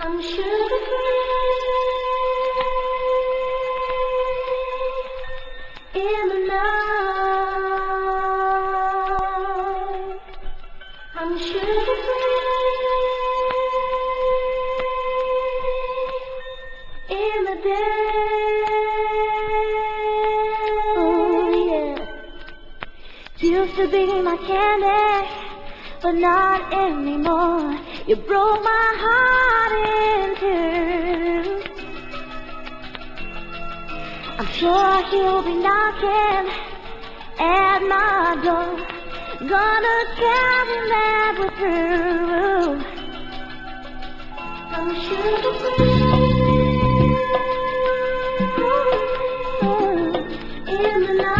I'm sugar free in the night. I'm sugar free in the day. Oh yeah, used to be my candy, but not anymore. You broke my heart in two. I'm sure he'll be knocking at my door. Gonna tell him that we're through. I'm sure in the night.